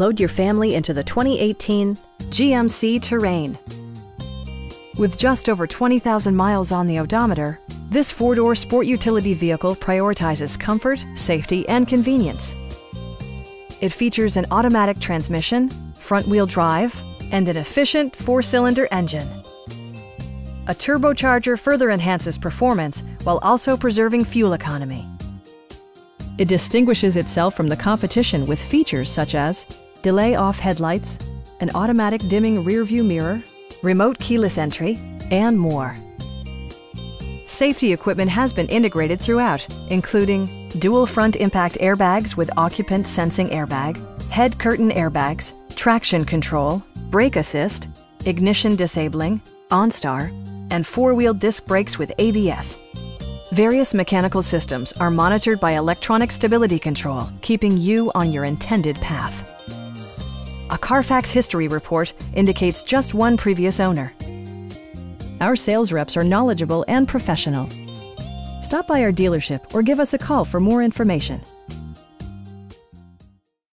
Load your family into the 2018 GMC Terrain. With just over 20,000 miles on the odometer, this four-door sport utility vehicle prioritizes comfort, safety, and convenience. It features an automatic transmission, front-wheel drive, and an efficient four-cylinder engine. A turbocharger further enhances performance while also preserving fuel economy. It distinguishes itself from the competition with features such as delay off headlights, an automatic dimming rearview mirror, remote keyless entry, and more. Safety equipment has been integrated throughout, including dual front impact airbags with occupant sensing airbag, head curtain airbags, traction control, brake assist, ignition disabling, OnStar, and four-wheel disc brakes with ABS. Various mechanical systems are monitored by electronic stability control, keeping you on your intended path. A Carfax history report indicates just one previous owner. Our sales reps are knowledgeable and professional. Stop by our dealership or give us a call for more information.